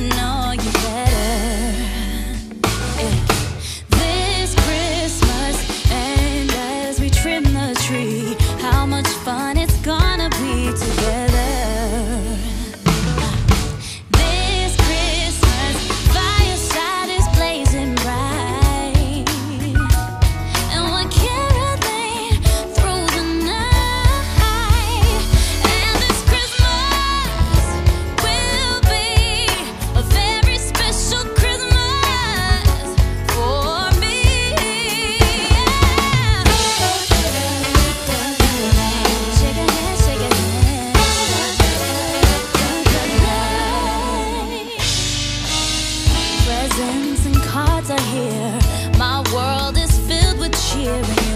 know. are hear. My world is filled with cheering.